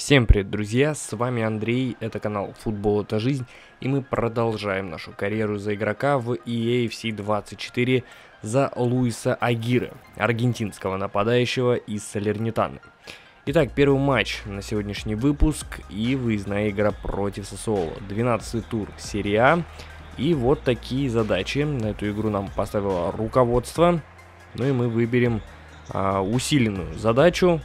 Всем привет, друзья, с вами Андрей, это канал Футбол это жизнь, и мы продолжаем нашу карьеру за игрока в EAFC 24 за Луиса Агиры, аргентинского нападающего из Салернитаны. Итак, первый матч на сегодняшний выпуск и выездная игра против Сосуола. 12 тур серия А. И вот такие задачи на эту игру нам поставило руководство. Ну и мы выберем а, усиленную задачу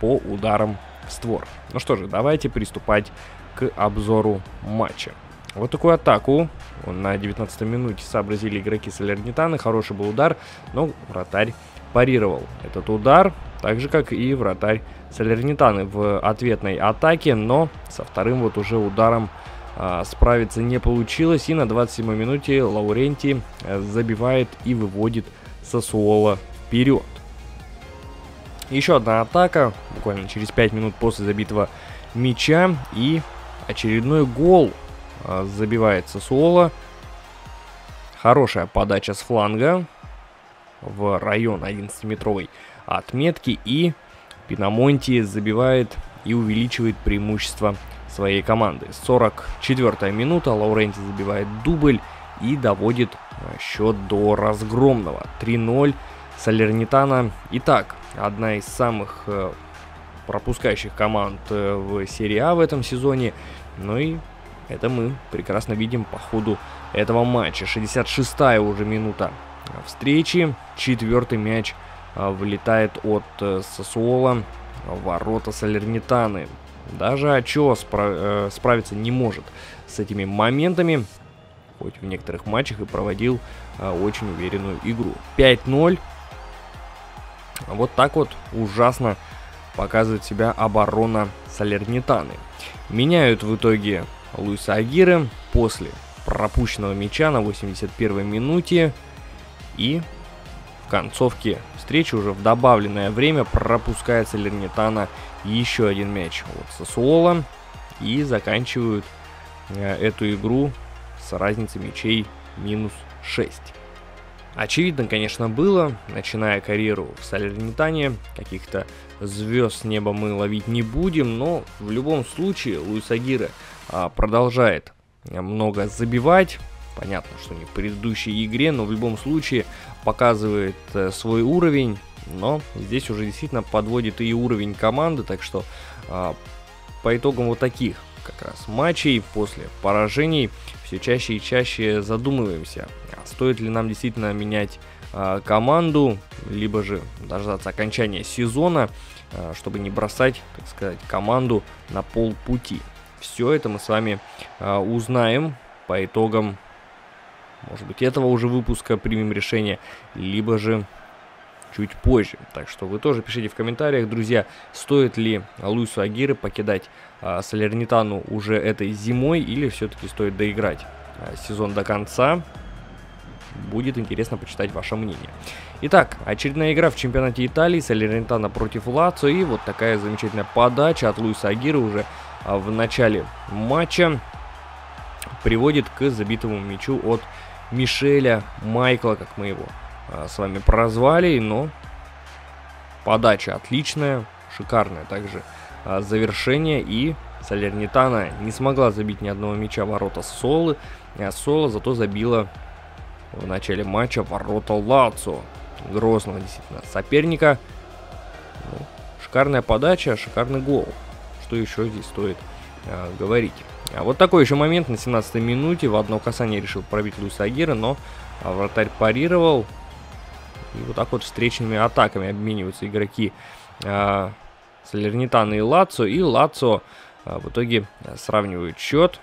по ударам створ. Ну что же, давайте приступать к обзору матча. Вот такую атаку на 19 минуте сообразили игроки Солернитаны. Хороший был удар, но вратарь парировал этот удар, так же как и вратарь Солернитаны в ответной атаке, но со вторым вот уже ударом а, справиться не получилось. И на 27 минуте Лауренти забивает и выводит Сосуола вперед. Еще одна атака, буквально через 5 минут после забитого мяча. И очередной гол а, забивает Сосуола. Хорошая подача с фланга в район 11-метровой отметки. И Пинамонти забивает и увеличивает преимущество своей команды. 44 минута, Лауренти забивает дубль и доводит счет до разгромного. 3-0 Салернитана. Итак, одна из самых э, пропускающих команд э, в серии А в этом сезоне. Ну и это мы прекрасно видим по ходу этого матча. 66-я уже минута встречи. Четвертый мяч э, вылетает от Сосуола ворота Салернитаны. Даже Ачо спра справиться не может с этими моментами. Хоть в некоторых матчах и проводил очень уверенную игру. 5-0 вот так вот ужасно показывает себя оборона Салернитаны. Меняют в итоге Луиса Агиры после пропущенного мяча на 81 минуте. И в концовке встречи уже в добавленное время пропускает Салернитана еще один мяч от Сосуола. И заканчивают э, эту игру с разницей мячей минус 6. Очевидно, конечно, было, начиная карьеру в Салернитане, каких-то звезд неба мы ловить не будем, но в любом случае Луис Агира продолжает много забивать. Понятно, что не в предыдущей игре, но в любом случае показывает а, свой уровень. Но здесь уже действительно подводит и уровень команды, так что а, по итогам вот таких как раз матчей после поражений все чаще и чаще задумываемся, а стоит ли нам действительно менять э, команду, либо же дождаться окончания сезона, э, чтобы не бросать, так сказать, команду на полпути. Все это мы с вами э, узнаем по итогам, может быть, этого уже выпуска примем решение, либо же чуть позже. Так что вы тоже пишите в комментариях, друзья, стоит ли Луису Агиры покидать а, Салернитану уже этой зимой или все-таки стоит доиграть а, сезон до конца. Будет интересно почитать ваше мнение. Итак, очередная игра в чемпионате Италии, Салернитана против Лацо. И вот такая замечательная подача от Луиса Агиры уже а, в начале матча приводит к забитому мячу от Мишеля Майкла, как мы его с вами прозвали, но подача отличная, шикарная также а, завершение и Салернитана не смогла забить ни одного мяча ворота Солы, а Сола зато забила в начале матча ворота Лацо, грозного действительно соперника. Ну, шикарная подача, шикарный гол. Что еще здесь стоит а, говорить? А вот такой еще момент на 17 минуте. В одно касание решил пробить Луиса Агира, но вратарь парировал. И вот так вот встречными атаками обмениваются игроки э, Салернитана и Лацо. И Лацо э, в итоге сравнивают счет.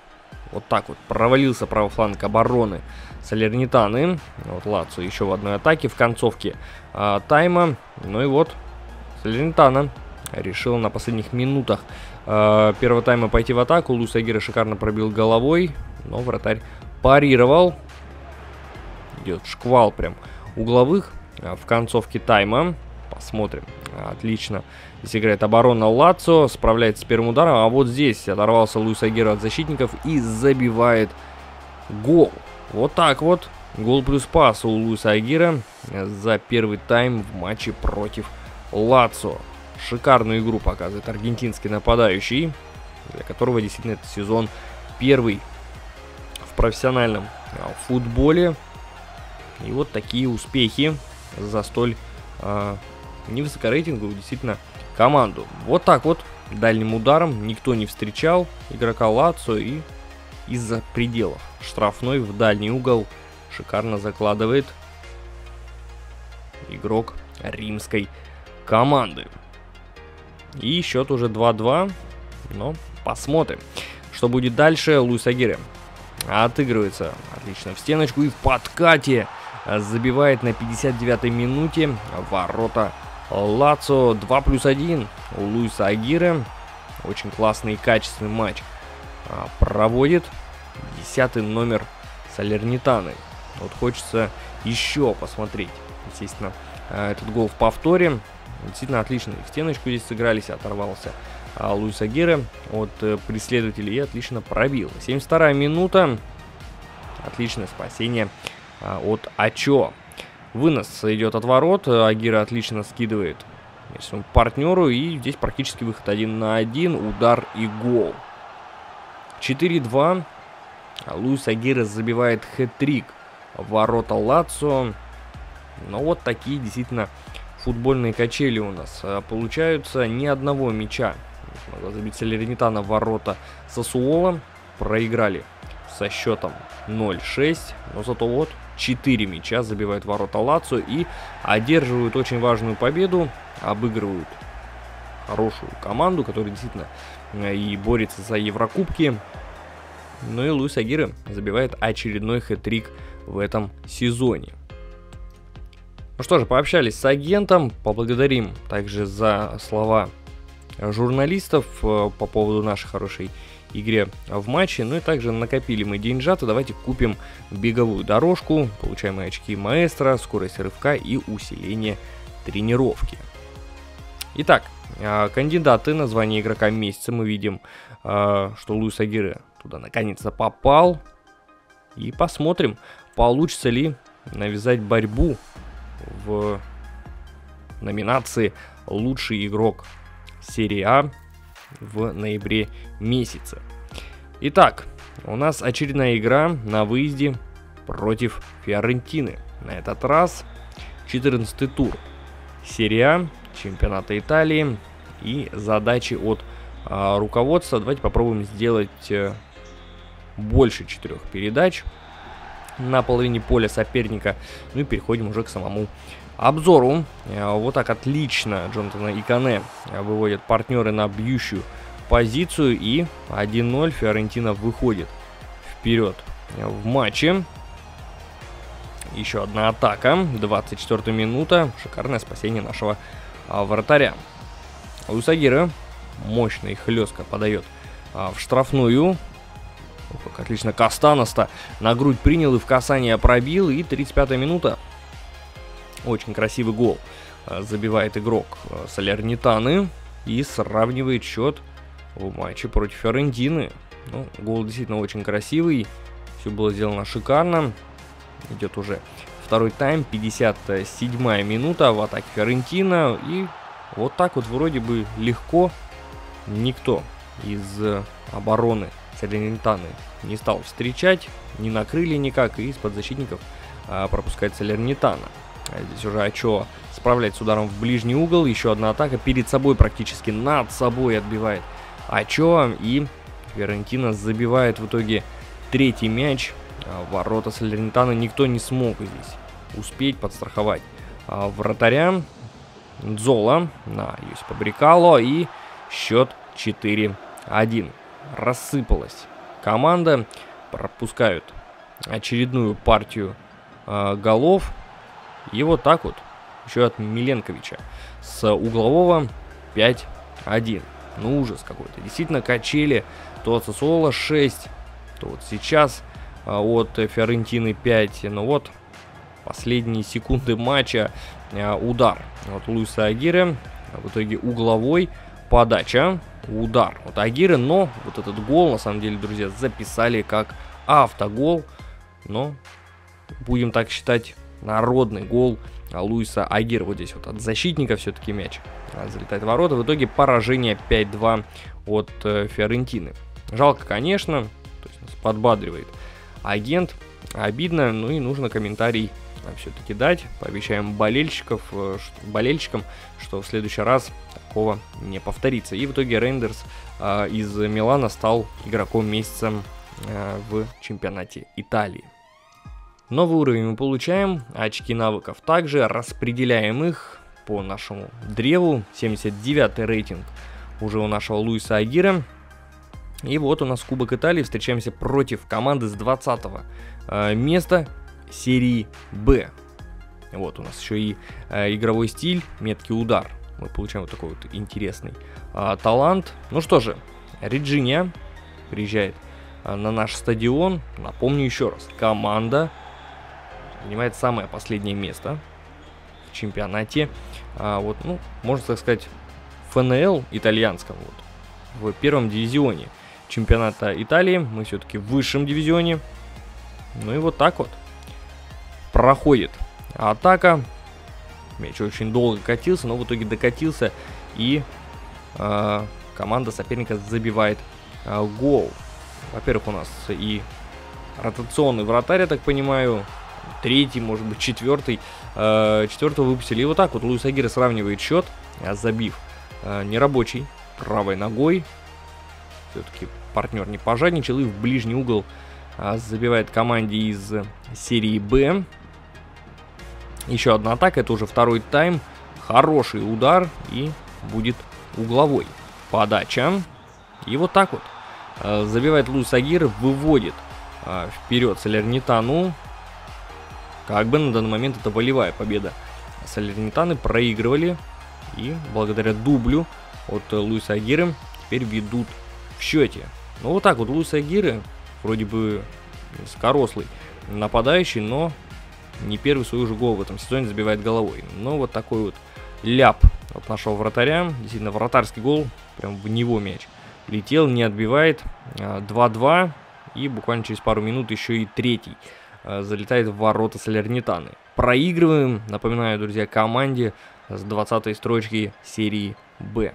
Вот так вот провалился правый фланг обороны Салернитаны. Вот Лацо еще в одной атаке в концовке э, тайма. Ну и вот Салернитана решил на последних минутах э, первого тайма пойти в атаку. Луис Агира шикарно пробил головой, но вратарь парировал. Идет шквал прям угловых. Э, в концовке тайма. Посмотрим. Отлично. Здесь играет оборона Лацо, справляется с первым ударом, а вот здесь оторвался Луис Агера от защитников и забивает гол. Вот так вот. Гол плюс пас у Луиса Агира за первый тайм в матче против Лацо. шикарную игру показывает аргентинский нападающий, для которого действительно этот сезон первый в профессиональном а, футболе. И вот такие успехи за столь а, невысокорейтинговую действительно команду. Вот так вот дальним ударом никто не встречал игрока Лацо и из-за пределов штрафной в дальний угол шикарно закладывает игрок римской команды. И счет уже 2-2, но посмотрим, что будет дальше. Луис Агире отыгрывается отлично в стеночку и в подкате забивает на 59-й минуте ворота Лацо 2 плюс 1 у Луиса Агира. Очень классный и качественный матч а, проводит. Десятый номер Салернитаны. Вот хочется еще посмотреть, естественно, а, этот гол в повторе. Действительно отлично. В стеночку здесь сыгрались, оторвался а, Луис Агира от э, преследователей и отлично пробил. 72 минута. Отличное спасение от Ачо. Вынос идет от ворот, Агира отлично скидывает своему партнеру, и здесь практически выход один на один, удар и гол. 4-2. Луис Агира забивает хэт-трик ворота Лацо. Но вот такие действительно футбольные качели у нас а, получаются. Ни одного мяча смогла забить Салернитана в ворота Сосуола. Проиграли со счетом 0-6. Но зато вот 4 мяча забивают ворота Лацо и одерживают очень важную победу, обыгрывают хорошую команду, которая действительно э, и борется за Еврокубки. Ну и Луис Агиры забивает очередной хэт-трик в этом сезоне. Ну что же, пообщались с агентом, поблагодарим также за слова журналистов э, по поводу нашей хорошей игре в матче. Ну и также накопили мы деньжата. Давайте купим беговую дорожку, получаем очки маэстро, скорость рывка и усиление тренировки. Итак, а, кандидаты на звание игрока месяца. Мы видим, а, что Луис Агире туда наконец-то попал. И посмотрим, получится ли навязать борьбу в номинации «Лучший игрок серии А» в ноябре месяце. Итак, у нас очередная игра на выезде против Фиорентины. На этот раз 14 тур. Серия чемпионата Италии и задачи от а, руководства. Давайте попробуем сделать а, больше четырех передач на половине поля соперника. Ну и переходим уже к самому обзору. Э, вот так отлично Джонатана Икане э, выводит партнеры на бьющую позицию. И 1-0 Фиорентина выходит вперед в матче. Еще одна атака. 24 минута. Шикарное спасение нашего а, вратаря. Лусагира мощно и хлестко подает а, в штрафную. Ох, как отлично Кастаноста на грудь принял и в касание пробил. И 35 минута. Очень красивый гол а, забивает игрок а, Солярнитаны и сравнивает счет в матче против Фиорентины. Ну, гол действительно очень красивый. Все было сделано шикарно. Идет уже второй тайм, 57 минута в атаке Фиорентина. И вот так вот вроде бы легко никто из обороны Салернитаны не стал встречать, не накрыли никак, и из-под защитников а, пропускает Салернитана. А здесь уже Ачо справляется с ударом в ближний угол, еще одна атака перед собой практически над собой отбивает Ачо, и Ферентина забивает в итоге третий мяч. А, ворота Салернитана никто не смог здесь успеть подстраховать а, вратаря. Дзола на Юсипа Брикало и счет 4-1. Рассыпалась команда, пропускают очередную партию э, голов. И вот так вот, еще от Миленковича с углового 5-1. Ну, ужас какой-то. Действительно, качели. То от Сосуола 6, то вот сейчас а, от Фиорентины 5. Ну вот, последние секунды матча а, удар от Луиса Агиры. В итоге угловой подача, удар от Агиры. Но вот этот гол, на самом деле, друзья, записали как автогол. Но будем так считать, народный гол Луиса Агир. Вот здесь вот от защитника все-таки мяч а, залетает в ворота. В итоге поражение 5-2 от э, Фиорентины. Жалко, конечно, то есть нас подбадривает агент. Обидно, ну и нужно комментарий а, все-таки дать. Пообещаем болельщиков, э, болельщикам, что в следующий раз такого не повторится. И в итоге Рейндерс из Милана стал игроком месяца э, в чемпионате Италии. Новый уровень мы получаем, очки навыков также, распределяем их по нашему древу. 79 рейтинг уже у нашего Луиса Агира. И вот у нас Кубок Италии, встречаемся против команды с 20 э, места серии Б. Вот у нас еще и э, игровой стиль, меткий удар. Мы получаем вот такой вот интересный э, талант. Ну что же, Реджиния приезжает э, на наш стадион. Напомню еще раз, команда занимает самое последнее место в чемпионате. А, вот, ну, можно так сказать, ФНЛ итальянском, вот, в первом дивизионе чемпионата Италии. Мы все-таки в высшем дивизионе. Ну и вот так вот проходит атака. Мяч очень долго катился, но в итоге докатился и э, команда соперника забивает э, гол. Во-первых, у нас и ротационный вратарь, я так понимаю, третий, может быть, четвертый. Э, четвертого выпустили. И вот так вот Луис Агира сравнивает счет, а забив э, нерабочий правой ногой. Все-таки партнер не пожадничал и в ближний угол э, забивает команде из серии Б. Еще одна атака, это уже второй тайм. Хороший удар и будет угловой. Подача. И вот так вот. Э, забивает Луис Агир, выводит э, вперед Салернитану. Как бы на данный момент это волевая победа. Салернитаны проигрывали и благодаря дублю от Луиса Агиры теперь ведут в счете. Ну вот так вот Луис Агиры вроде бы скорослый нападающий, но не первый свой уже гол в этом сезоне забивает головой. Но вот такой вот ляп от нашего вратаря. Действительно, вратарский гол, прям в него мяч летел, не отбивает. 2-2 а, и буквально через пару минут еще и третий Э, залетает в ворота Салернитаны. Проигрываем, напоминаю, друзья, команде с 20 строчки серии Б.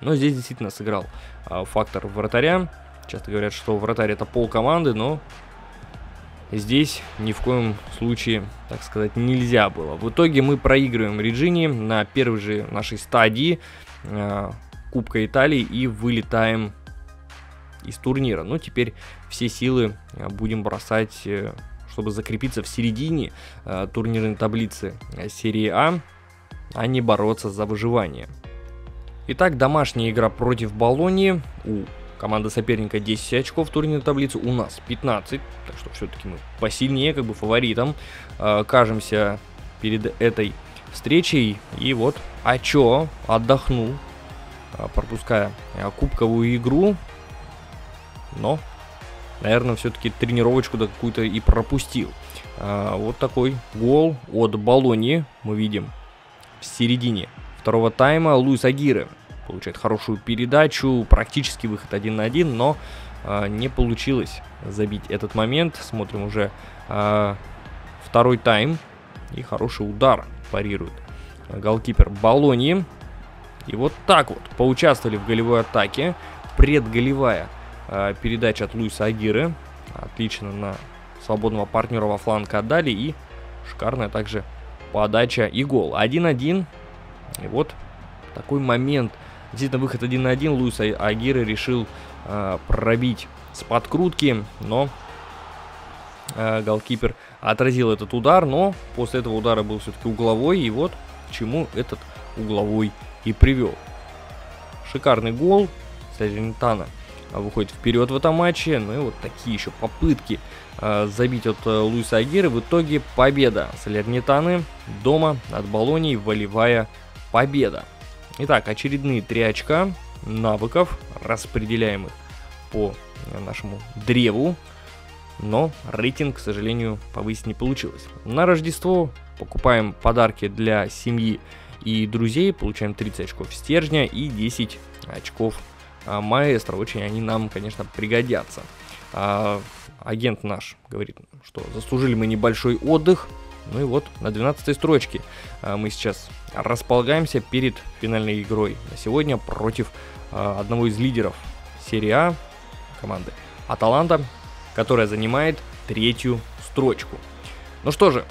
Но здесь действительно сыграл а, фактор вратаря. Часто говорят, что вратарь это пол команды, но здесь ни в коем случае, так сказать, нельзя было. В итоге мы проигрываем Реджини на первой же нашей стадии э, Кубка Италии и вылетаем из турнира. Но теперь все силы э, будем бросать, э, чтобы закрепиться в середине э, турнирной таблицы серии А, а не бороться за выживание. Итак, домашняя игра против Болонии. У команды соперника 10 очков в турнирной таблице, у нас 15. Так что все-таки мы посильнее, как бы фаворитом, кажемся перед этой встречей. И вот Ачо отдохнул, пропуская кубковую игру но, наверное, все-таки тренировочку да какую-то и пропустил. А, вот такой гол от Болонии мы видим в середине второго тайма. Луис Агиры получает хорошую передачу, практически выход один на один, но а, не получилось забить этот момент. Смотрим уже а, второй тайм и хороший удар парирует голкипер Болонии. И вот так вот поучаствовали в голевой атаке. Предголевая Э, передача от Луиса Агиры. Отлично на свободного партнера во фланг отдали. И шикарная также подача и гол. 1-1. И вот такой момент. Действительно, выход 1 на 1. Луис Агиры решил э, пробить с подкрутки, но э, голкипер отразил этот удар, но после этого удара был все-таки угловой, и вот к чему этот угловой и привел. Шикарный гол Салернитана а, выходит вперед в этом матче. Ну и вот такие еще попытки э, забить от э, Луиса Агиры. В итоге победа Салернитаны дома от Болонии, волевая победа. Итак, очередные три очка навыков, распределяемых по нашему древу. Но рейтинг, к сожалению, повысить не получилось. На Рождество покупаем подарки для семьи и друзей. Получаем 30 очков стержня и 10 очков а, маэстро. Очень они нам, конечно, пригодятся. А, агент наш говорит, что заслужили мы небольшой отдых. Ну и вот на 12 строчке а, мы сейчас располагаемся перед финальной игрой на сегодня против а, одного из лидеров серии А команды Аталанта, которая занимает третью строчку. Ну что же,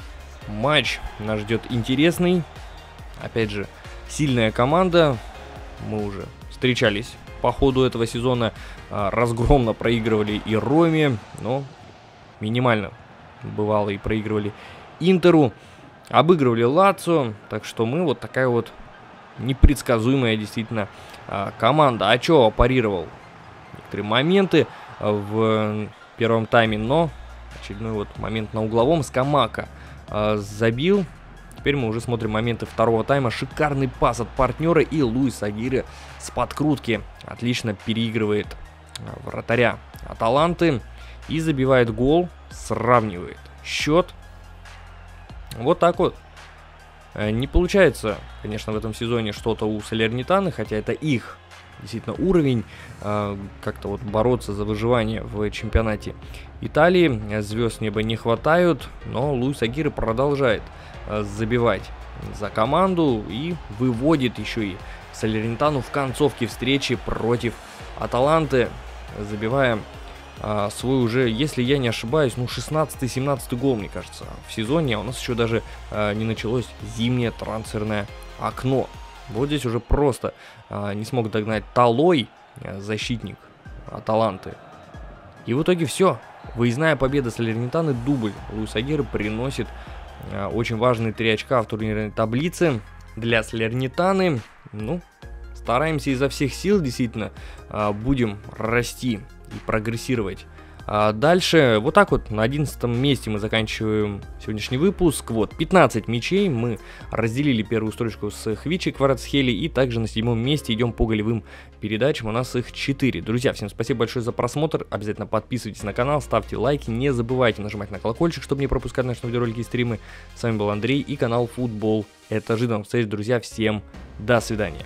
матч нас ждет интересный. Опять же, сильная команда. Мы уже встречались по ходу этого сезона. А, разгромно проигрывали и Роме, но минимально бывало и проигрывали Интеру. Обыгрывали Лацо, так что мы вот такая вот непредсказуемая действительно а, команда. А чё парировал некоторые моменты в первом тайме, но очередной вот момент на угловом Скамака э, забил. Теперь мы уже смотрим моменты второго тайма. Шикарный пас от партнера и Луис Агире с подкрутки отлично переигрывает вратаря Аталанты и забивает гол, сравнивает счет. Вот так вот. Э, не получается, конечно, в этом сезоне что-то у Солернитаны, хотя это их действительно уровень, э, как-то вот бороться за выживание в чемпионате Италии. Звезд неба не хватают, но Луис Агиры продолжает э, забивать за команду и выводит еще и Салернитану в концовке встречи против Аталанты, забивая а, свой уже, если я не ошибаюсь, ну 16-17 гол, мне кажется, в сезоне. А у нас еще даже не началось зимнее трансферное окно. Вот здесь уже просто а, не смог догнать Талой, а, защитник Аталанты. И в итоге все. Выездная победа Салернитаны, дубль Луис Агиры приносит а, очень важные три очка в турнирной таблице для Салернитаны. Ну, стараемся изо всех сил, действительно, а, будем расти и прогрессировать а дальше, вот так вот, на 11 месте мы заканчиваем сегодняшний выпуск. Вот, 15 мячей, мы разделили первую строчку с Хвичи Кварацхели, и также на седьмом месте идем по голевым передачам, у нас их 4. Друзья, всем спасибо большое за просмотр, обязательно подписывайтесь на канал, ставьте лайки, не забывайте нажимать на колокольчик, чтобы не пропускать наши видеоролики и стримы. С вами был Андрей и канал Футбол. Это ожиданно встреч, друзья, всем до свидания.